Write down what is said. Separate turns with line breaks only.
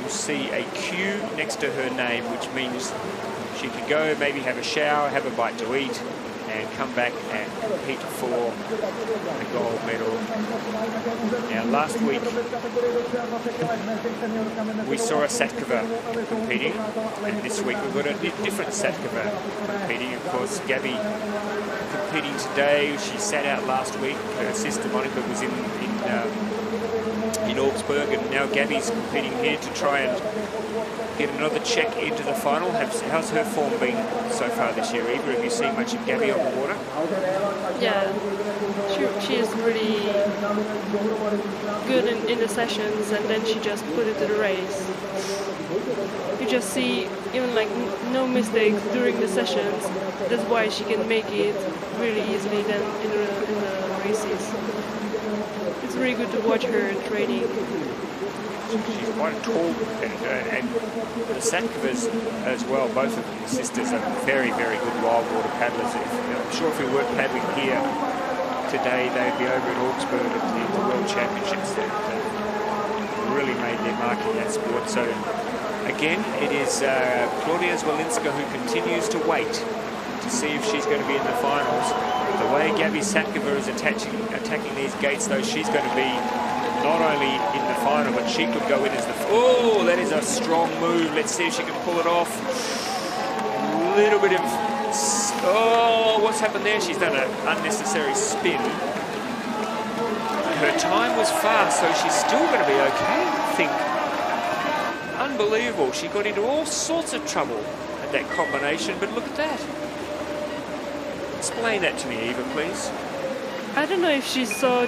she'll see a Q next to her name, which means she can go, maybe have a shower, have a bite to eat, and come back and compete for the gold medal. Now, last week we saw a Satkova competing, and this week we've got a different Satkova competing. Of course, Gabby competing today. She sat out last week. Her sister Monika was in in, uh, and now Gabby's competing here to try and get another Czech into the final. how's her form been so far this year, Eva? Have you seen much of Gabby on the water?
Yeah, she, she is really good in, in the sessions, and then she just put it to the race. You just see even like no mistakes during the sessions. That's why she can make it really easily then in the, in the races. Really good to watch her training
she's quite tall competitor, and the Satkovas as well, both of the sisters are very, very good wild water paddlers. I'm sure if we weren't paddling here today, they'd be over at Augsburg at the, the World Championships that uh, really made their mark in that sport. So again, it is uh, Klaudia Zwolinska who continues to wait to see if she's going to be in the finals. Way Gabby Satkova is attaching, attacking these gates, though, she's going to be not only in the final, but she could go in as the... Oh, that is a strong move. Let's see if she can pull it off. A little bit of... Oh, what's happened there? She's done an unnecessary spin. Her time was fast, so she's still going to be okay, I think. Unbelievable. She got into all sorts of trouble at that combination, but look at that. Explain that to me, Eva, please.
I don't know if she saw